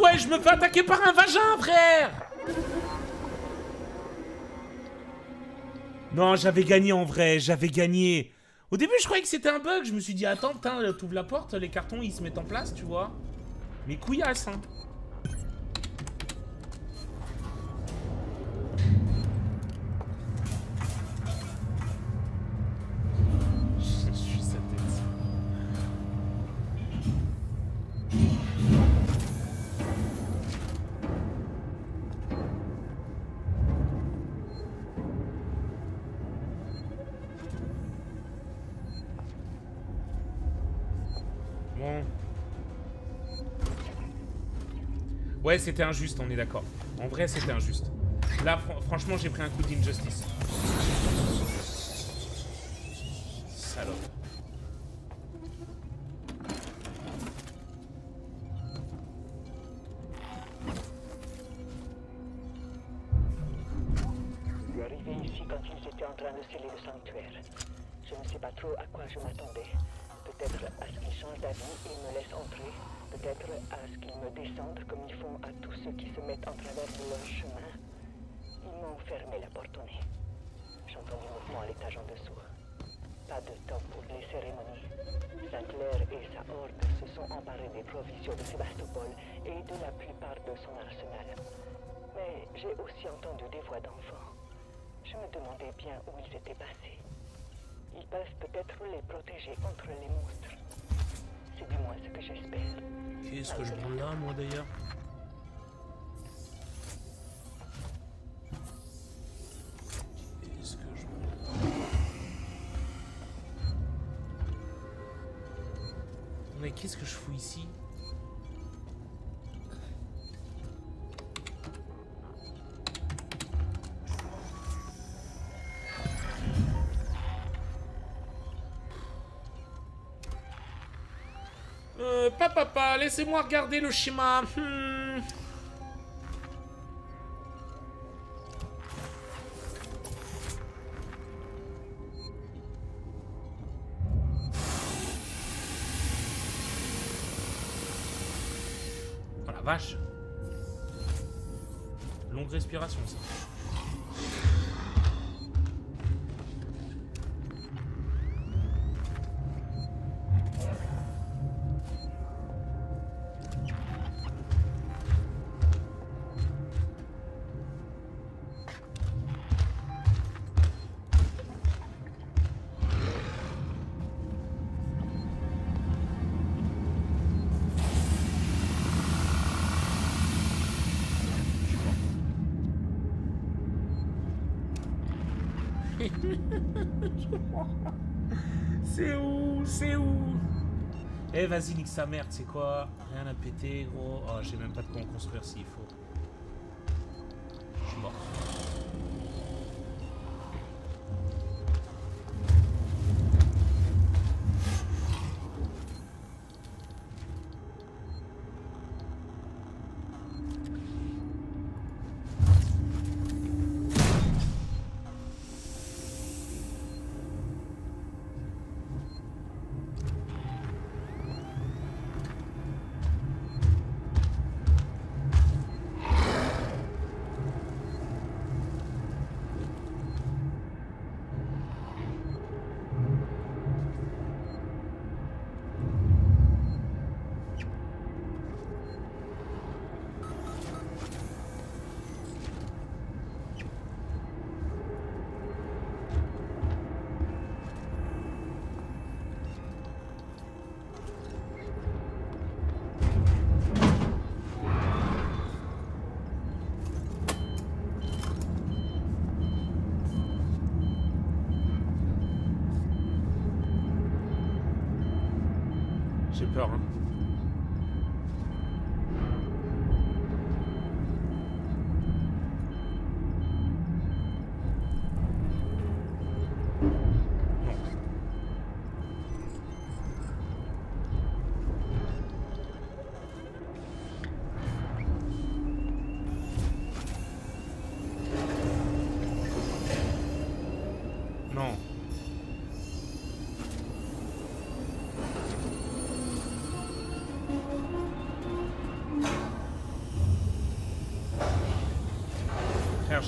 Ouais, je me fais attaquer par un vagin, frère Non, j'avais gagné en vrai, j'avais gagné. Au début, je croyais que c'était un bug. Je me suis dit, attends, t'ouvres la porte, les cartons, ils se mettent en place, tu vois. Mais couillasse, hein. Bon. Ouais, c'était injuste, on est d'accord. En vrai, c'était injuste. Là, fran- franchement, j'ai pris un coup d'injustice. Peut-être les protéger contre les monstres. C'est du moins ce que j'espère. Qu'est-ce que je prends là, moi, d'ailleurs? Qu'est-ce que je Mais qu'est-ce que je fous ici? Laissez-moi regarder le schéma. Hmm. C'est où C'est où? Eh, vas-y, nique sa merde, c'est quoi? Rien à péter, gros. Oh, j'ai même pas de quoi en construire s'il faut.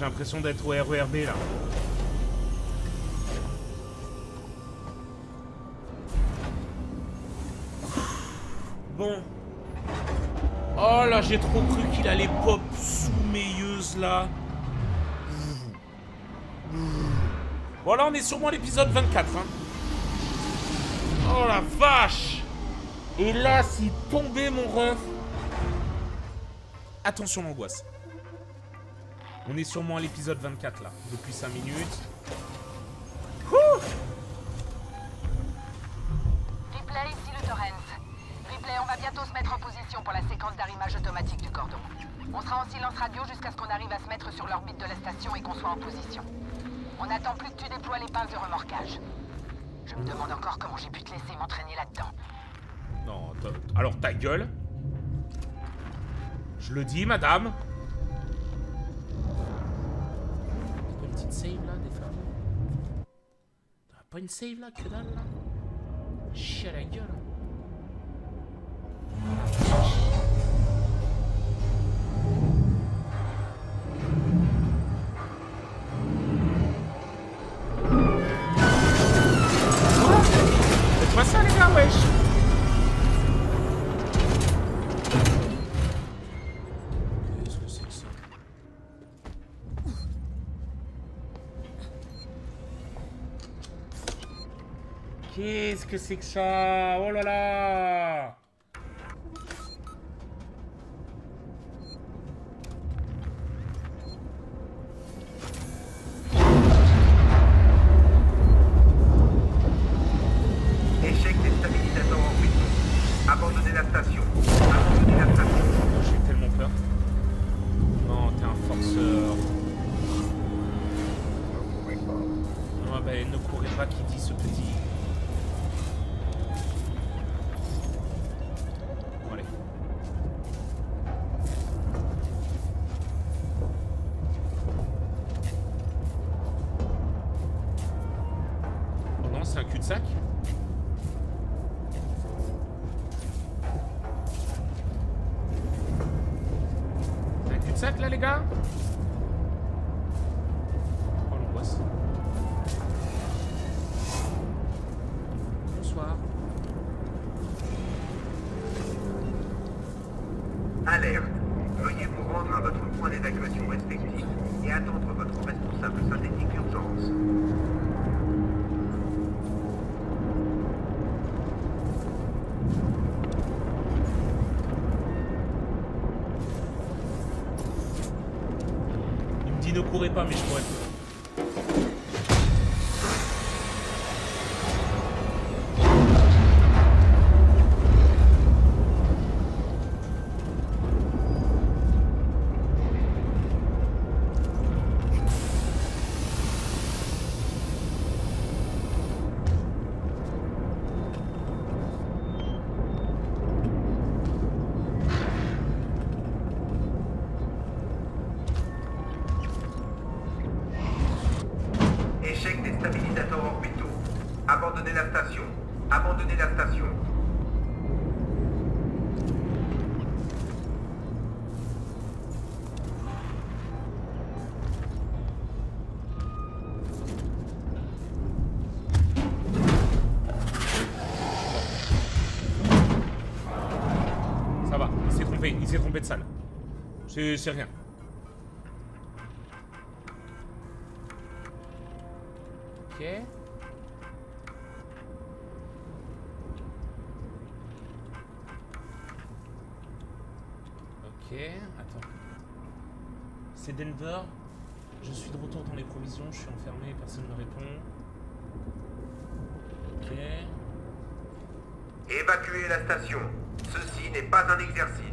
J'ai l'impression d'être au RERB là. Bon. Oh là, j'ai trop cru qu'il allait pop sous meilleuse là. Bon là, on est sûrement à l'épisode 24. Hein. Oh la vache Et là, s'il tombait mon ref... Attention l'angoisse. On est sûrement à l'épisode 24 là, depuis 5 minutes. Ouh Ripley, ici le Torrens. Ripley, on va bientôt se mettre en position pour la séquence d'arrimage automatique du cordon. On sera en silence radio jusqu'à ce qu'on arrive à se mettre sur l'orbite de la station et qu'on soit en position. On n'attend plus que tu déploies les pinces de remorquage. Je me demande encore comment j'ai pu te laisser m'entraîner là-dedans. Non, alors ta gueule. Je le dis, madame. T'as pas une save là, que dalle là Chier à la gueule. Qu'est-ce que c'est que ça? Oh là là C'est un cul-de-sac là, les gars C'est rien. Ok. Ok, attends. C'est Denver. Je suis de retour dans les provisions, je suis enfermé, personne ne me répond. Ok. Évacuez la station. Ceci n'est pas un exercice.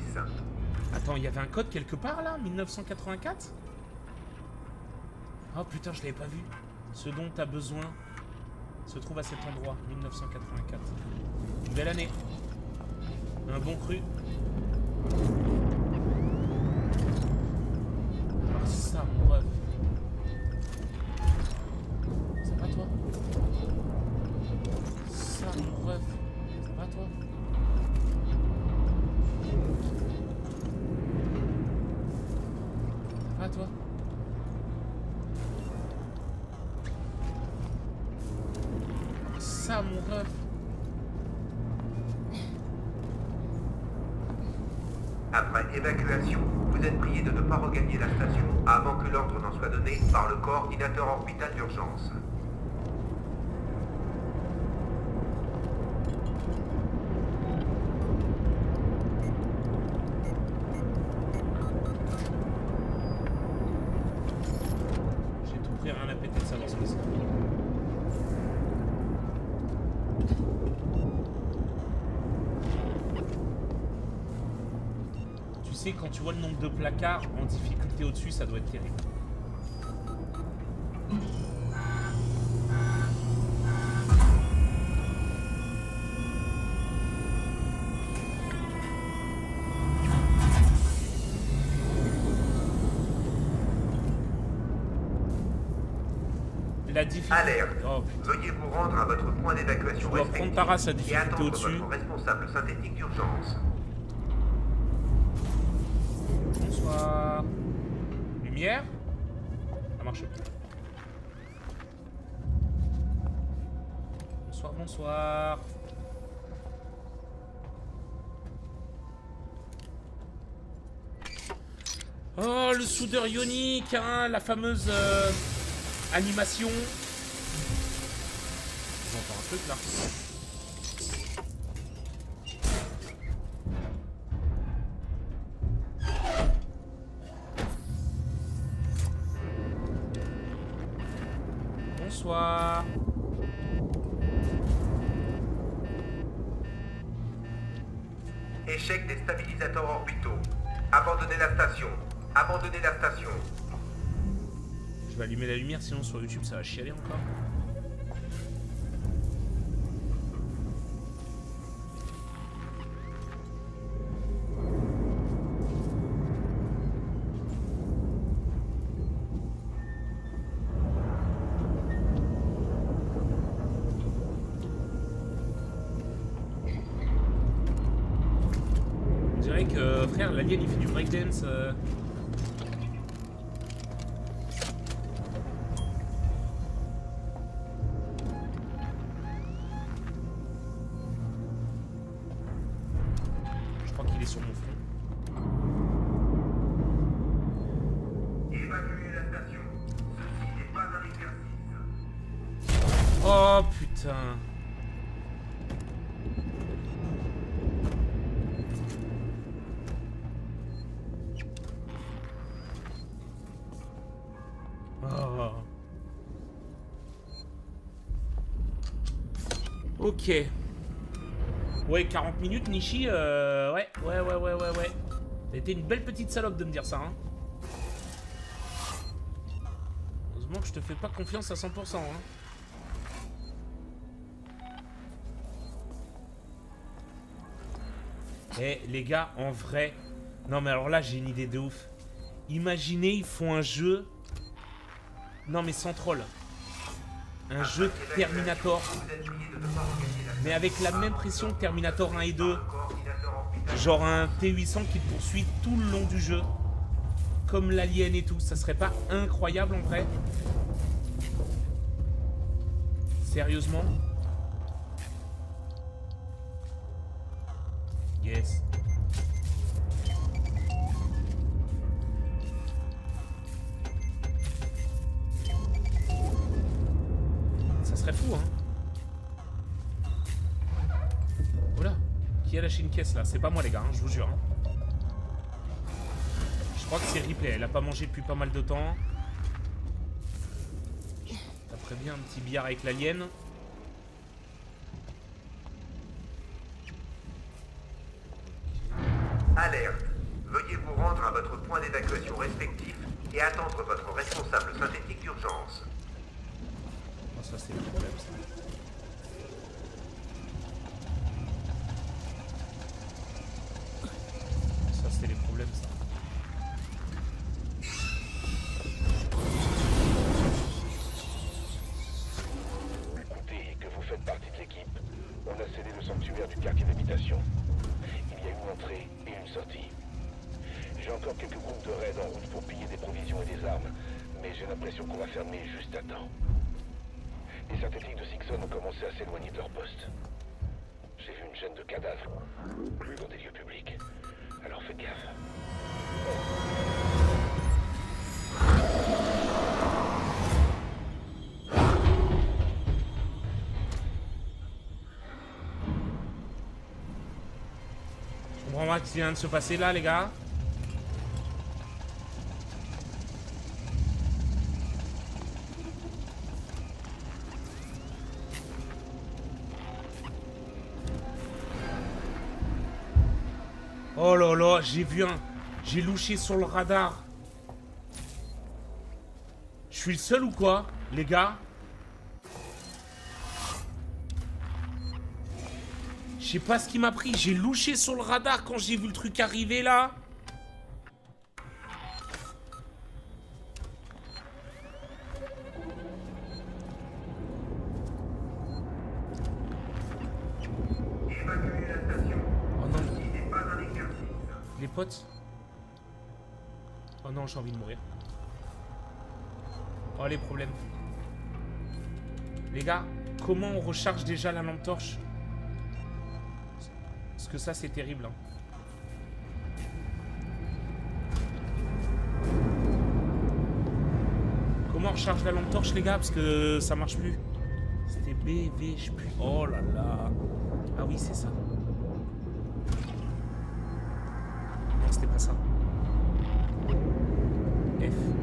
Attends, il y avait un code quelque part là 1984 Oh putain, je l'avais pas vu. Ce dont t'as besoin se trouve à cet endroit, 1984. Une belle année. Un bon cru. Orbital d'urgence. J'ai tout pris, rien à péter de savoir ce que c'est. Tu sais, quand tu vois le nombre de placards en difficulté au-dessus, ça doit être terrible. D'évacuation Tu dois respectif prendre ta race à et difficulté au-dessus. responsable synthétique d'urgence. Bonsoir. Lumière? Ça marche plus. Bonsoir, bonsoir. Oh, le soudeur ionique, hein, la fameuse euh, animation. J'entends un truc là. Sinon sur YouTube ça va chialer encore. On dirait que frère, l'alien il fait du breakdance. euh. Ouais, 40 minutes, Nishi. Euh, ouais, ouais, ouais, ouais, ouais, ouais. T'as été une belle petite salope de me dire ça, hein. Heureusement que je te fais pas confiance à 100%, hein. Eh les gars, en vrai. Non mais alors là j'ai une idée de ouf. Imaginez, ils font un jeu. Non mais sans troll. Un jeu Terminator. Mais avec la même pression Terminator 1 et 2. coordinateur orbital. Genre un T800 qui te poursuit tout le long du jeu. Comme l'alien et tout. Ça serait pas incroyable en vrai? Sérieusement? Là C'est pas moi les gars, hein, je vous jure. hein. Je crois que c'est Ripley, elle a pas mangé depuis pas mal de temps. T'as prévu un petit billard avec l'alien. Alerte. Veuillez vous rendre à votre point d'évacuation respectif et attendre votre ce qui vient de se passer là, les gars. Oh là là, j'ai vu un. J'ai louché sur le radar. Je suis le seul ou quoi, les gars? Je sais pas ce qui m'a pris. J'ai louché sur le radar quand j'ai vu le truc arriver là. Oh non, les potes. Oh non, j'ai envie de mourir. Oh les problèmes. Les gars, comment on recharge déjà la lampe torche? Parce que ça c'est terrible. hein. Comment on recharge la lampe torche les gars? Parce que ça marche plus. C'était B, V, je plus. Oh là là. Ah oui, c'est ça. Non, c'était pas ça. F.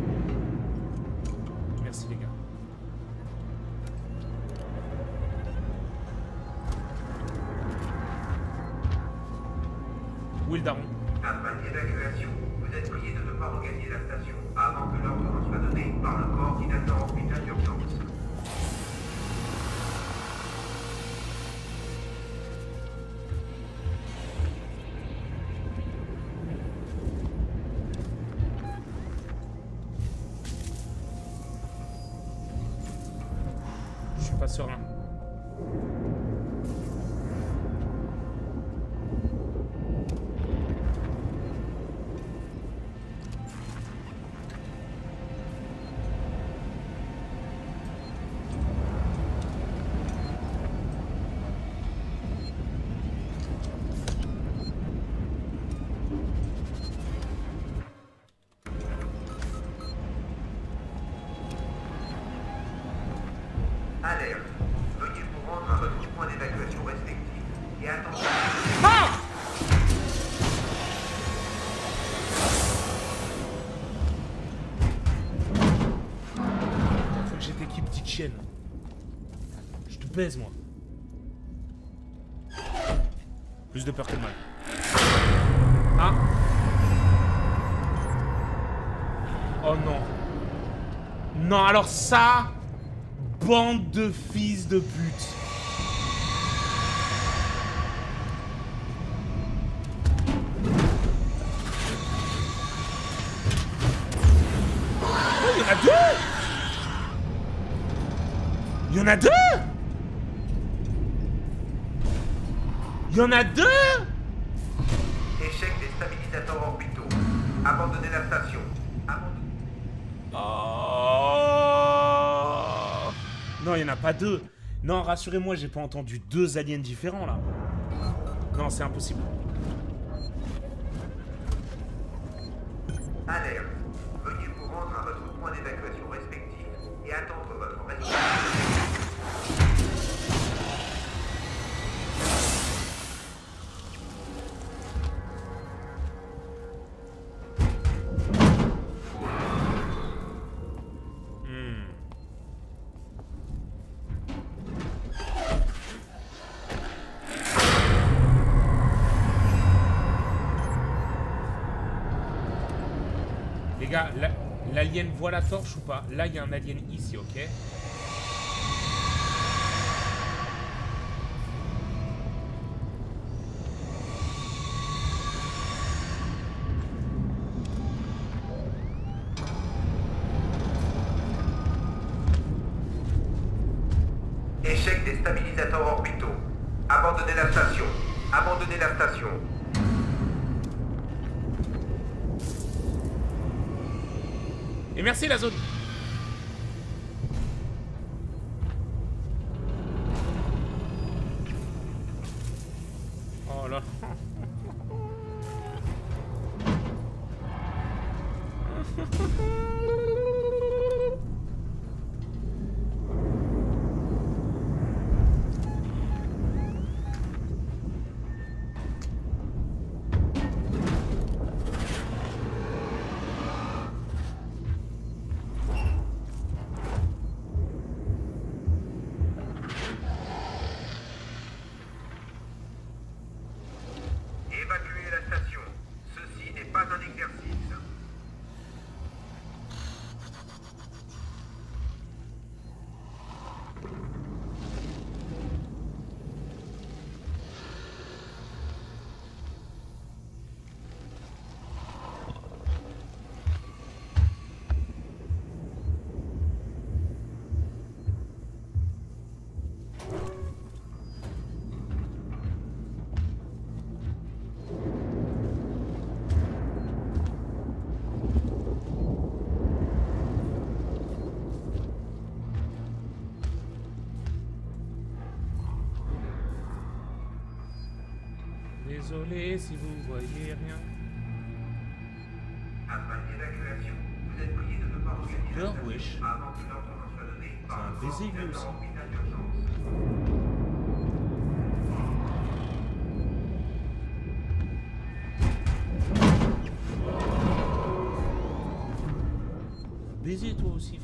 pas serein. Baise moi. Plus de peur que de mal. Ah Oh non. Non, alors ça Bande de fils de pute. Oh, il y en a deux Il y en a deux Il y en a deux Échec des stabilisateurs orbitaux. Abandonnez la station. Abandonnez. Oh Non, il n'y en a pas deux. Non, rassurez-moi, j'ai pas entendu deux aliens différents là. Non, c'est impossible. L'alien voit la torche ou pas? Là, il y a un alien ici, ok? Oh là. Évacuez Désolé si vous voyez rien. Après l'évacuation, vous êtes prié de ne pas regagner la wesh. avant que l'ordre n'en soit donné par un aussi. hôpital d'urgence. Baiser toi aussi,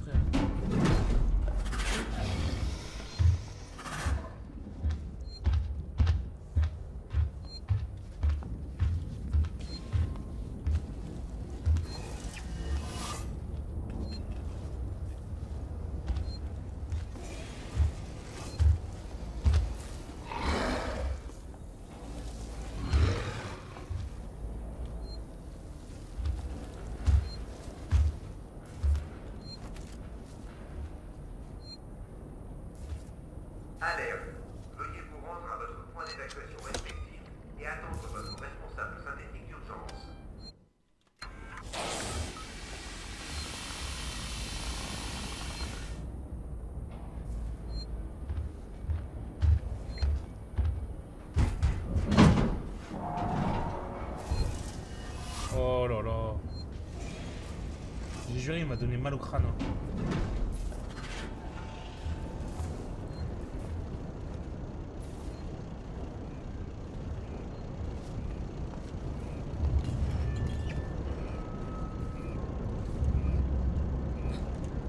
J'ai juré, il m'a donné mal au crâne. hein.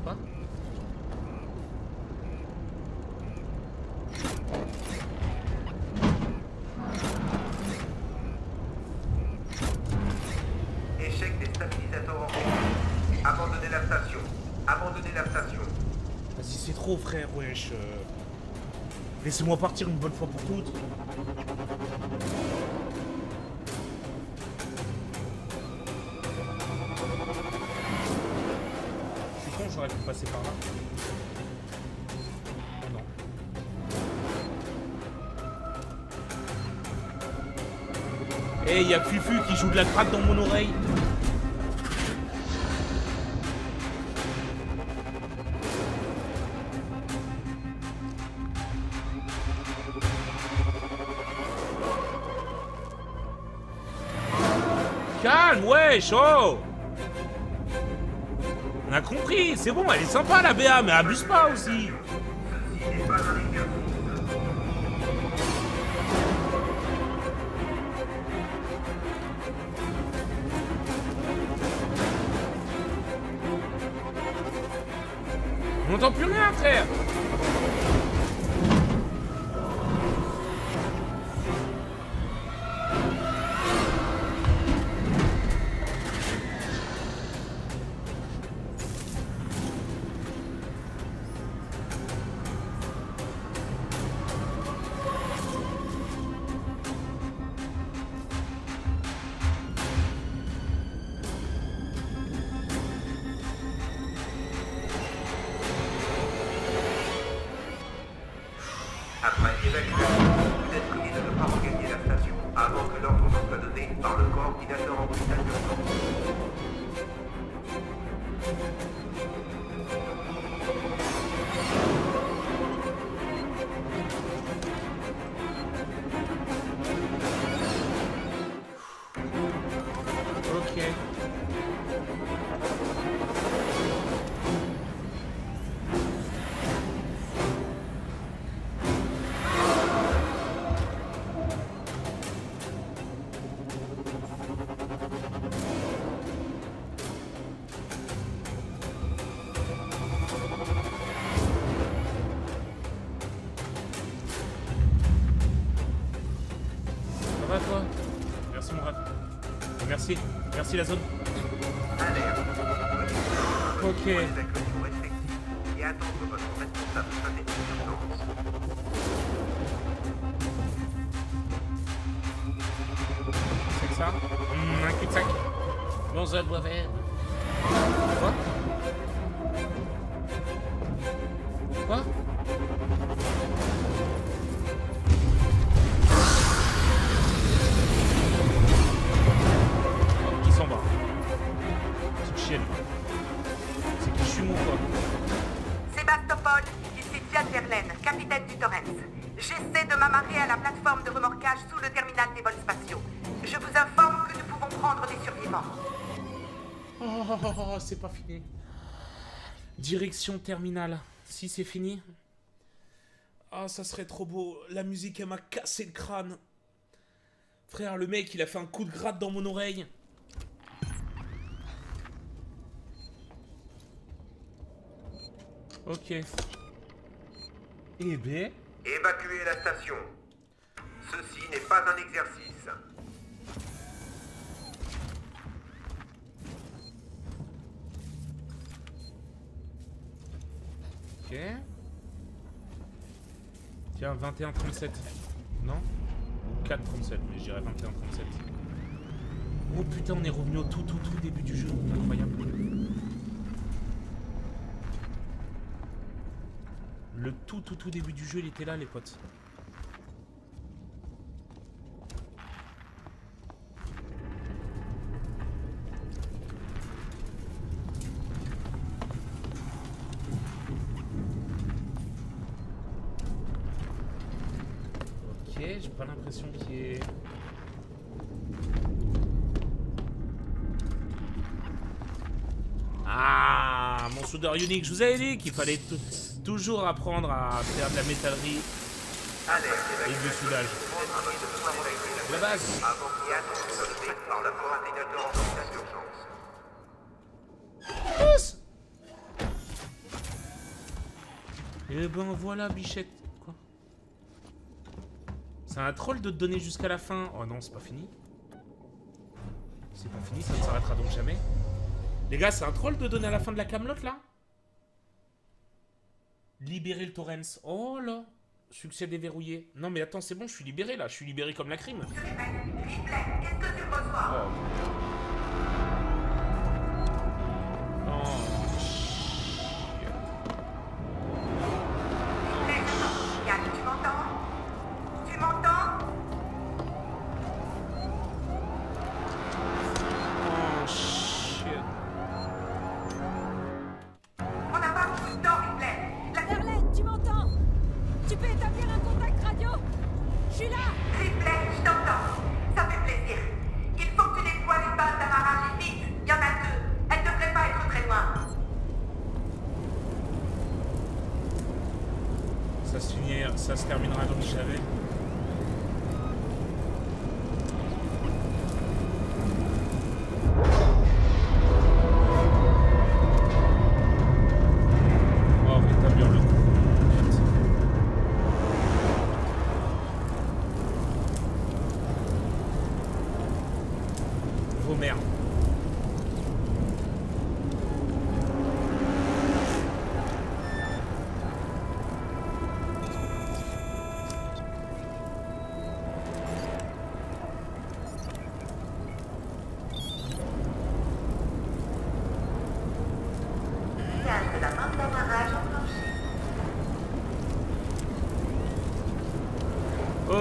Quoi Échec des stabilisateurs orthotiques. Abandonnez la station. Abandonnez la station. Vas-y, c'est trop, wesh. euh. Laissez-moi partir une bonne fois pour toutes. Je suis con, j'aurais pu passer par là. Non. Eh, y a Fufu qui joue de la craque dans mon oreille. Calme, wesh, oh On a compris, c'est bon, elle est sympa la BA, mais abuse pas aussi. On n'entend plus rien, frère soit donné par le coordinateur hôpital votre responsable stratégique d'urgence. C'est que ça Hum, Un cul-de-sac. Dans un bois vert. Quoi Quoi Direction terminale. Si c'est fini. Ah, ça serait trop beau. La musique, elle m'a cassé le crâne. Frère, le mec, il a fait un coup de gratte dans mon oreille. Ok. Eh ben. Évacuez la station. Ceci n'est pas un exercice. Tiens, 21-37. Non Ou 4-37, mais je dirais 21-37. Oh putain, on est revenu au tout tout tout début du jeu. Incroyable. Le tout tout tout début du jeu, il était là, les potes. Ok, j'ai pas l'impression qu'il y ait... Ah, je vous avais dit qu'il fallait tou- toujours apprendre à faire de la métallerie et du soudage. La base. Et ben voilà, bichette. C'est un troll de te donner jusqu'à la fin. Oh non, c'est pas fini. C'est pas fini, ça ne s'arrêtera donc jamais. Les gars, c'est un troll de donner à la fin de la camelote là? Libérer le Torrens. Oh là Succès déverrouillé. Non mais attends, c'est bon, je suis libéré là. Je suis libéré comme la crime. Oh. Oh, Tu peux établir un contact radio? Je suis là Ripley, je t'entends. Ça fait plaisir. Il faut que tu déploies les bases d'amarrage et vite. Il y en a deux. Elles devraient pas être très loin. Ça se finira, ça se terminera comme je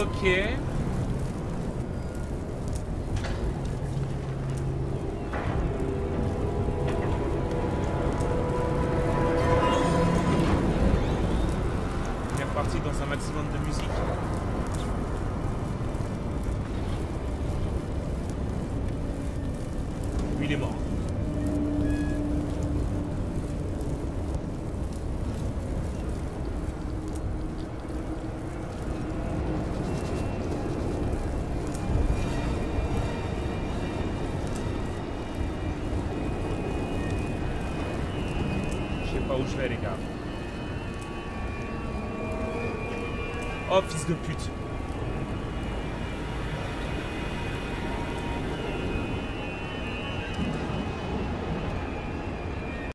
Ok.